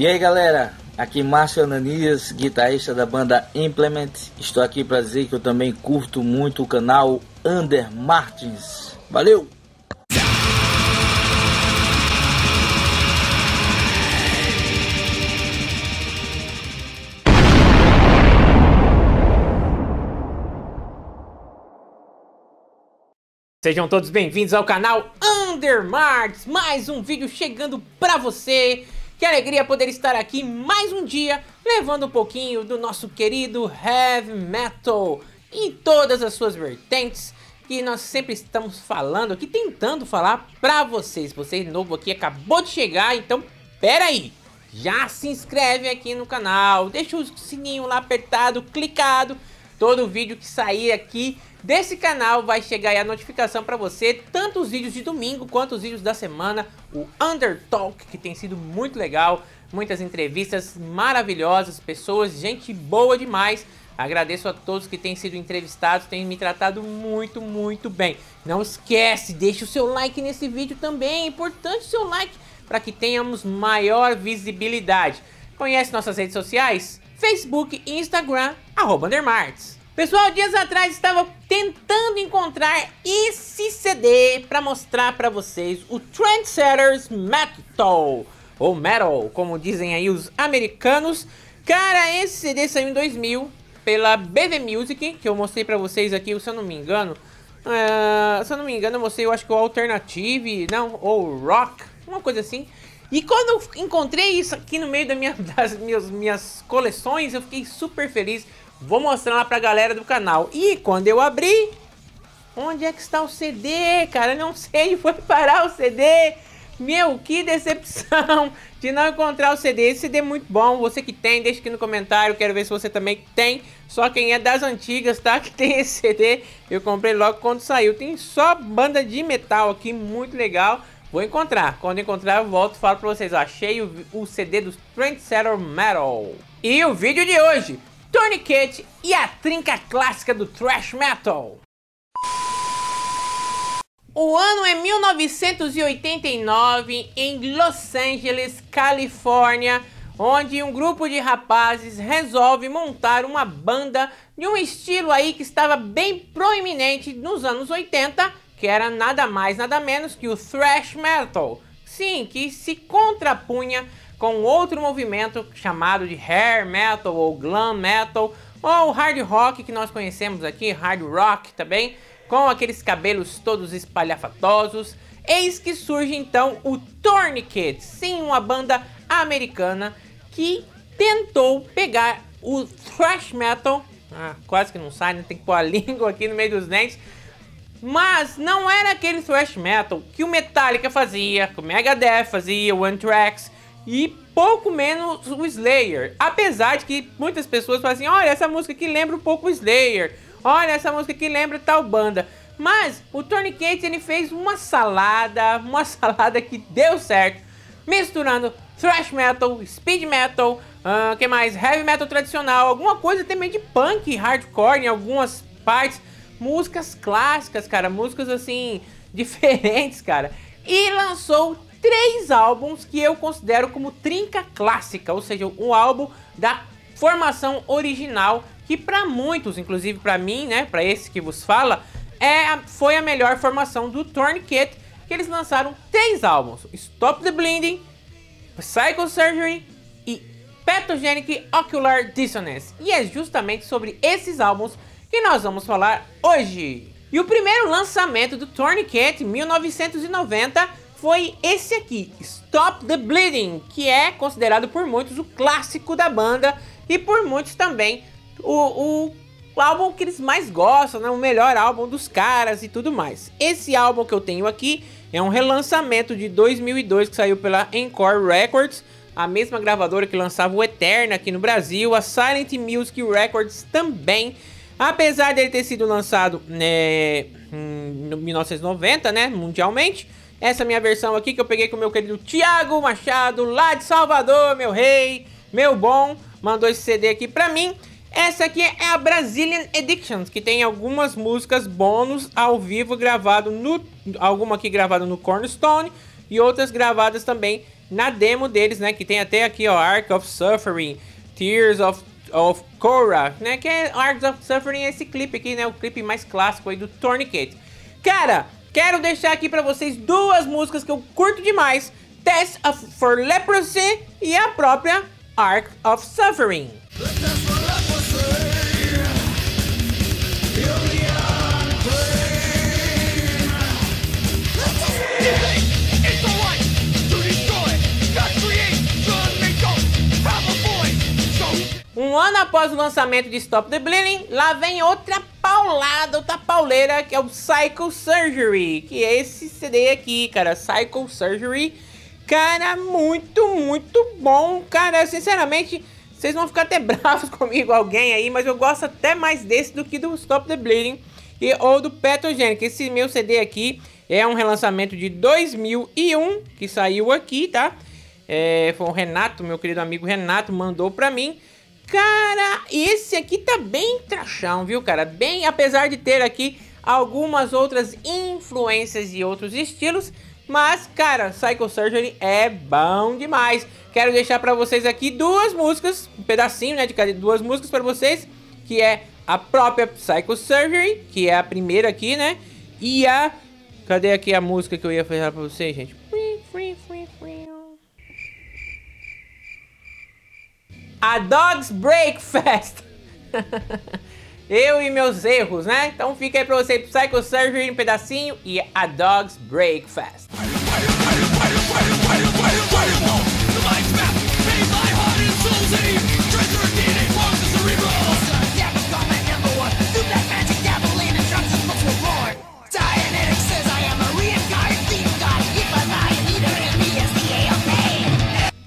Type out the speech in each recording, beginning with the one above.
E aí galera, aqui Márcio Ananias, guitarrista da banda Implement. Estou aqui para dizer que eu também curto muito o canal Under Martins. Valeu! Sejam todos bem-vindos ao canal Undermarts, mais um vídeo chegando pra você. Que alegria poder estar aqui mais um dia, levando um pouquinho do nosso querido Heavy Metal em todas as suas vertentes, que nós sempre estamos falando aqui, tentando falar pra vocês. Você novo aqui, acabou de chegar, então pera aí. Já se inscreve aqui no canal, deixa o sininho lá apertado, clicado. Todo vídeo que sair aqui desse canal vai chegar aí a notificação para você, tanto os vídeos de domingo quanto os vídeos da semana, o Undertalk, que tem sido muito legal, muitas entrevistas maravilhosas, pessoas, gente boa demais. Agradeço a todos que têm sido entrevistados, têm me tratado muito, muito bem. Não esquece, deixa o seu like nesse vídeo também, é importante o seu like para que tenhamos maior visibilidade. Conhece nossas redes sociais? Facebook e Instagram, arroba Undermarts. Pessoal, dias atrás estava tentando encontrar esse CD para mostrar para vocês o Trendsetters Metal, ou Metal, como dizem aí os americanos. Cara, esse CD saiu em 2000 pela BV Music, que eu mostrei para vocês aqui, se eu não me engano. Uh, se eu não me engano, eu mostrei, eu acho que o Alternative, não, ou Rock, uma coisa assim. E quando eu encontrei isso aqui no meio da minha, das minhas, minhas coleções, eu fiquei super feliz Vou mostrar lá pra galera do canal. E quando eu abri, onde é que está o CD, cara? Não sei, foi parar o CD. Meu, que decepção de não encontrar o CD. Esse CD é muito bom. Você que tem, deixa aqui no comentário. Quero ver se você também tem. Só quem é das antigas, tá? Que tem esse CD. Eu comprei logo quando saiu. Tem só banda de metal aqui, muito legal. Vou encontrar. Quando encontrar, eu volto e falo pra vocês. achei o, o CD do Trendsetter Metal. E o vídeo de hoje Tourniquet e a trinca clássica do thrash metal. O ano é 1989 em Los Angeles, Califórnia, onde um grupo de rapazes resolve montar uma banda de um estilo aí que estava bem proeminente nos anos 80, que era nada mais nada menos que o thrash metal. Sim, que se contrapunha com outro movimento chamado de hair metal ou glam metal ou hard rock que nós conhecemos aqui, hard rock também, com aqueles cabelos todos espalhafatosos. Eis que surge então o Tourniquet, sim, uma banda americana que tentou pegar o thrash metal, ah, quase que não sai, né? tem que pôr a língua aqui no meio dos dentes, mas não era aquele thrash metal que o Metallica fazia, que o Megadeth fazia, o Anthrax, e pouco menos o Slayer. Apesar de que muitas pessoas falam assim: olha, essa música aqui lembra um pouco o Slayer, olha, essa música aqui lembra tal banda. Mas o Tourniquet ele fez uma salada, uma salada que deu certo, misturando thrash metal, speed metal, uh, que mais? Heavy metal tradicional, alguma coisa também de punk, hardcore em algumas partes, músicas clássicas, cara, músicas assim diferentes, cara. E lançou três álbuns que eu considero como trinca clássica, ou seja, um álbum da formação original que para muitos, inclusive para mim, né, para esse que vos fala, é foi a melhor formação do Tourniquet, que eles lançaram três álbuns: Stop the Bleeding, Psycho Surgery e Pathogenic Ocular Dissonance. E é justamente sobre esses álbuns que nós vamos falar hoje. E o primeiro lançamento do Tourniquet, 1990, foi esse aqui, Stop the Bleeding, que é considerado por muitos o clássico da banda e por muitos também o, o, álbum que eles mais gostam, né? o melhor álbum dos caras e tudo mais. Esse álbum que eu tenho aqui é um relançamento de 2002 que saiu pela Encore Records, a mesma gravadora que lançava o Eterna aqui no Brasil, a Silent Music Records também. Apesar dele ter sido lançado né, em 1990, né, mundialmente, essa minha versão aqui que eu peguei com o meu querido Thiago Machado, lá de Salvador, meu rei, meu bom, mandou esse CD aqui pra mim. Essa aqui é a Brazilian Editions, que tem algumas músicas bônus ao vivo gravado no alguma aqui gravada no Cornerstone e outras gravadas também na demo deles, né? Que tem até aqui, ó, Ark of Suffering, Tears of, of Korra, né? Que é Ark of Suffering, esse clipe aqui, né? O clipe mais clássico aí do Tourniquet. Cara, quero deixar aqui pra vocês duas músicas que eu curto demais. Test of, for Leprosy e a própria Ark of Suffering. Após o lançamento de Stop the Bleeding, lá vem outra paulada, outra pauleira, que é o Psycho Surgery, que é esse CD aqui, cara, Psycho Surgery. Cara, muito, muito bom, cara, sinceramente, vocês vão ficar até bravos comigo, alguém aí, mas eu gosto até mais desse do que do Stop the Bleeding e, ou do Petogenic. Esse meu CD aqui é um relançamento de 2001, que saiu aqui, tá? É, foi o Renato, meu querido amigo Renato, mandou pra mim. Cara, esse aqui tá bem trachão, viu, cara? Bem, apesar de ter aqui algumas outras influências de outros estilos, mas, cara, Psycho Surgery é bom demais. Quero deixar para vocês aqui duas músicas, um pedacinho, né, de duas músicas para vocês, que é a própria Psycho Surgery, que é a primeira aqui, né? E a Cadê aqui a música que eu ia fazer para vocês, gente? A Dogs Breakfast. Eu e meus erros, né? Então fica aí pra você Psycho Surgery um pedacinho e a Dogs Breakfast.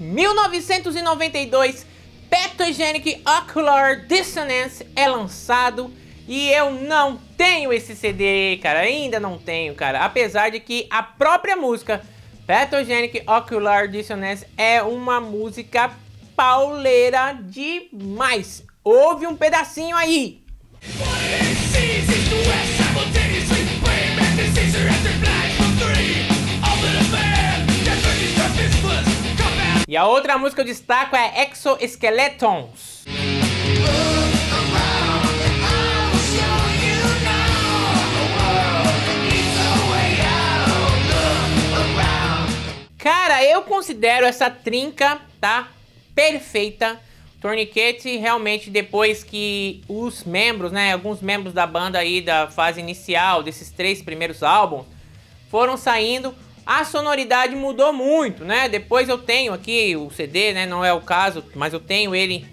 Mil novecentos e noventa e dois Petogenic Ocular Dissonance é lançado e eu não tenho esse CD, cara, ainda não tenho, cara. Apesar de que a própria música Petogenic Ocular Dissonance é uma música pauleira demais. Ouve um pedacinho aí. E a outra música que eu destaco é Exoskeletons. Cara, eu considero essa trinca, tá? Perfeita. Tourniquet realmente depois que os membros, né, alguns membros da banda aí da fase inicial desses três primeiros álbuns foram saindo, a sonoridade mudou muito, né? Depois eu tenho aqui o CD, né? Não é o caso, mas eu tenho ele,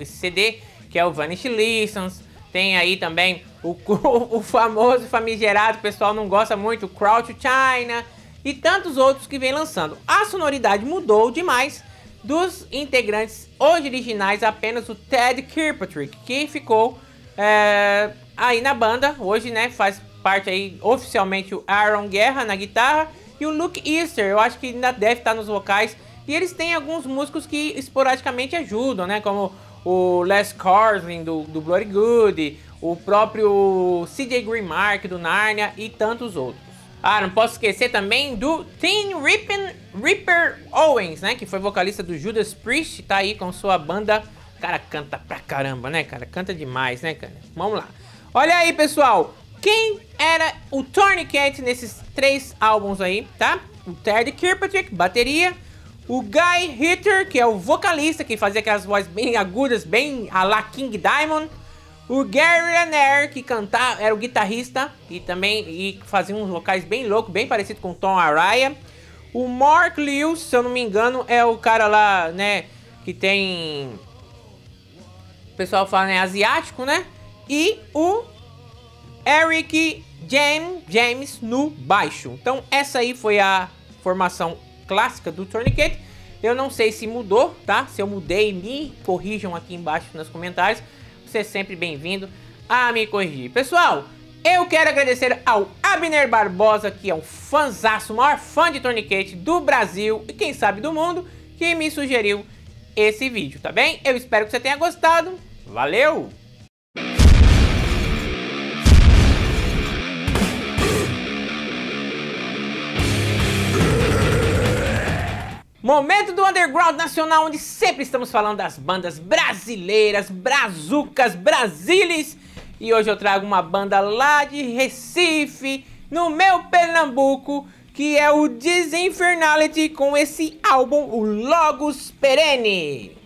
esse CD, que é o Vanish Listens. Tem aí também o, o famoso famigerado, o pessoal não gosta muito, o Crouch China e tantos outros que vem lançando. A sonoridade mudou demais dos integrantes originais, apenas o Ted Kirkpatrick, que ficou é, aí na banda, hoje né, faz parte aí oficialmente o Aaron Guerra na guitarra e o Luke Easter, eu acho que ainda deve estar nos vocais. E eles têm alguns músicos que esporadicamente ajudam, né? Como o Les Carlin do, do Bloody Good, o próprio CJ Greenmark do Narnia e tantos outros. Ah, não posso esquecer também do Tim Rippen, Ripper Owens, né? Que foi vocalista do Judas Priest, tá aí com sua banda. Cara, canta pra caramba, né, cara? Canta demais, né, cara? Vamos lá. Olha aí, pessoal. Quem era o Tourniquet nesses três álbuns aí, tá? O Ted Kirkpatrick, bateria. O Guy Hitter, que é o vocalista, que fazia aquelas vozes bem agudas, bem a la King Diamond. O Gary Renner, que cantava, era o guitarrista e também e fazia uns vocais bem loucos, bem parecido com Tom Araya. O Mark Lewis, se eu não me engano, é o cara lá, né, que tem... O pessoal fala, né, asiático, né? E o Eric James, James no baixo. Então essa aí foi a formação clássica do Tourniquet. Eu não sei se mudou, tá? Se eu mudei, me corrijam aqui embaixo nos comentários. Você é sempre bem-vindo a me corrigir. Pessoal, eu quero agradecer ao Abner Barbosa, que é um fãzaço, o maior fã de Tourniquet do Brasil e quem sabe do mundo, que me sugeriu esse vídeo, tá bem? Eu espero que você tenha gostado. Valeu! Momento do Underground Nacional, onde sempre estamos falando das bandas brasileiras, brazucas, brasilis. E hoje eu trago uma banda lá de Recife, no meu Pernambuco, que é o Disinfernality com esse álbum, o Logos Perene.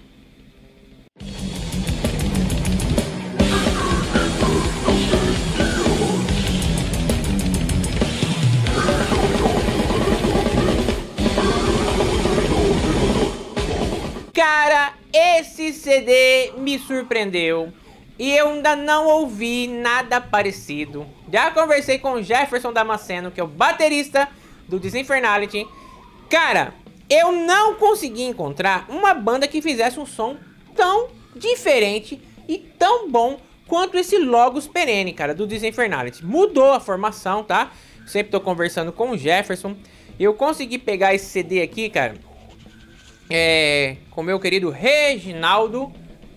Cara, esse CD me surpreendeu. E eu ainda não ouvi nada parecido. Já conversei com o Jefferson Damasceno, que é o baterista do Disinfernality. Cara, eu não consegui encontrar uma banda que fizesse um som tão diferente e tão bom quanto esse Logos Perene, cara, do Disinfernality. Mudou a formação, tá? Sempre tô conversando com o Jefferson. Eu consegui pegar esse CD aqui, cara é, com meu querido Reginaldo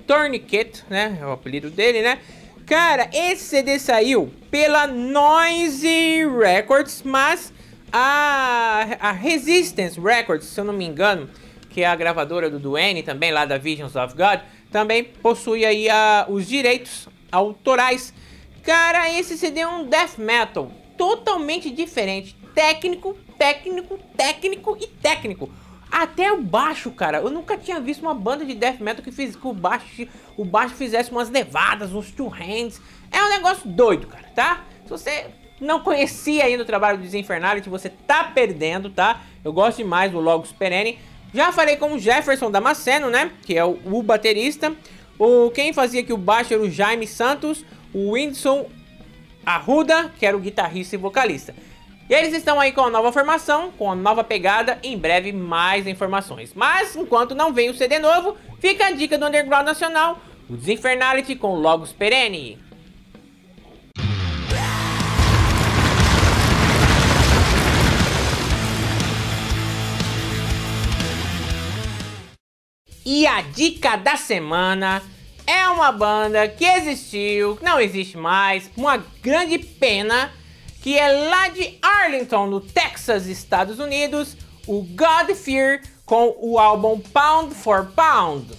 Tourniquet, né? É o apelido dele, né? Cara, esse CD saiu pela Noise Records, mas a, a Resistance Records, se eu não me engano, que é a gravadora do Duane, também lá da Visions of God, também possui aí a, os direitos autorais. Cara, esse CD é um death metal totalmente diferente, técnico, técnico, técnico e técnico. Até o baixo, cara. Eu nunca tinha visto uma banda de death metal que, fiz, que o, baixo, o baixo fizesse umas levadas, uns two hands. É um negócio doido, cara, tá? Se você não conhecia ainda o trabalho do Desinfernality, você tá perdendo, tá? Eu gosto demais do Logos Perene. Já falei com o Jefferson Damasceno, né? Que é o, o baterista. O, quem fazia aqui o baixo era o Jaime Santos. O Whindersson Arruda, que era o guitarrista e vocalista. E eles estão aí com a nova formação, com a nova pegada, em breve mais informações. Mas enquanto não vem o CD novo, fica a dica do Underground Nacional, o Desinfernality com Logos Perene. E a dica da semana é uma banda que existiu, não existe mais, uma grande pena que é lá de Arlington, no Texas, Estados Unidos, o God Fear com o álbum Pound for Pound.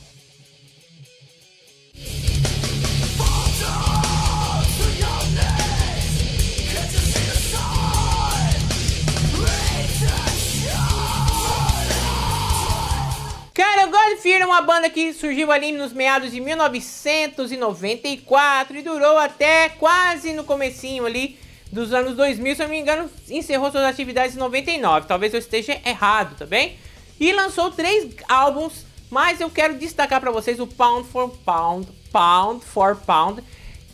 Cara, o God Fear é uma banda que surgiu ali nos meados de 1994 e durou até quase no comecinho ali dos anos 2000, se eu não me engano, encerrou suas atividades em 99. Talvez eu esteja errado, tá bem? E lançou três álbuns, mas eu quero destacar para vocês o Pound for Pound, Pound for Pound.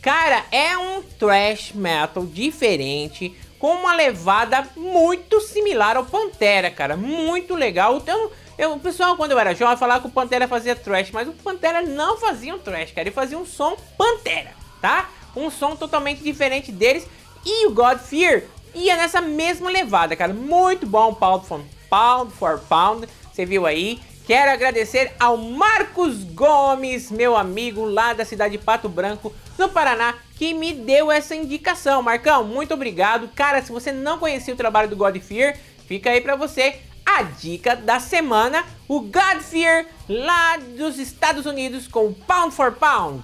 Cara, é um thrash metal diferente, com uma levada muito similar ao Pantera, cara. Muito legal. Então, eu, o pessoal, quando eu era jovem, falava que o Pantera fazia thrash, mas o Pantera não fazia um thrash, cara. Ele fazia um som Pantera, tá? Um som totalmente diferente deles. E o God Fear ia nessa mesma levada, cara. Muito bom, Pound for Pound, for pound você viu aí. Quero agradecer ao Marcos Gomes, meu amigo lá da cidade de Pato Branco, no Paraná, que me deu essa indicação. Marcão, muito obrigado. Cara, se você não conhecia o trabalho do God Fear, fica aí pra você a dica da semana, o God Fear lá dos Estados Unidos com Pound for Pound.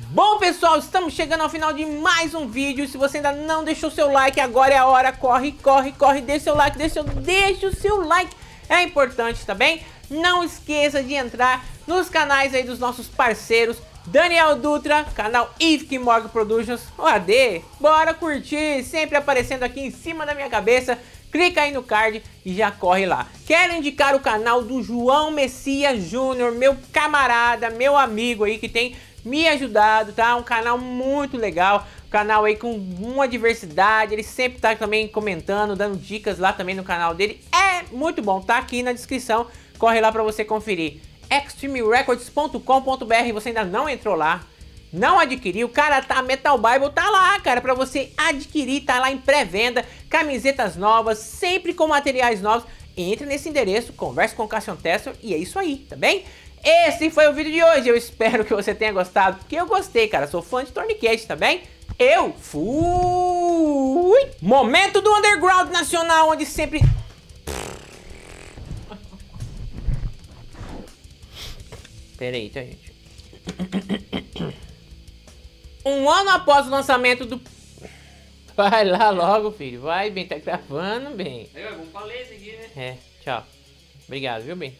Bom pessoal, estamos chegando ao final de mais um vídeo. Se você ainda não deixou seu like, agora é a hora. Corre, corre, corre, deixa seu like, deixa, deixa o seu like. É importante, tá bem? Não esqueça de entrar nos canais aí dos nossos parceiros. Daniel Dutra, canal Ifk Morgan Productions, o AD. Bora curtir, sempre aparecendo aqui em cima da minha cabeça. Clica aí no card e já corre lá. Quero indicar o canal do João Messias Júnior, meu camarada, meu amigo aí que tem me ajudado, tá? Um canal muito legal, canal aí com uma diversidade, ele sempre tá também comentando, dando dicas lá também no canal dele. É muito bom, tá aqui na descrição, corre lá para você conferir. extremerecords.com.br, você ainda não entrou lá, não adquiriu, cara, tá Metal Bible tá lá, cara, para você adquirir, tá lá em pré-venda, camisetas novas, sempre com materiais novos. Entre nesse endereço, converse com o Cassion Tester e é isso aí, tá bem? Esse foi o vídeo de hoje, eu espero que você tenha gostado, porque eu gostei, cara, sou fã de Tourniquet, tá bem? Eu fui! Momento do Underground Nacional, onde sempre... Pera aí, tá, gente? Um ano após o lançamento do. Vai lá logo, filho. Vai, bem, tá gravando, bem. Aí, vamos pra ler isso aqui, né? É, tchau. Obrigado, viu, bem?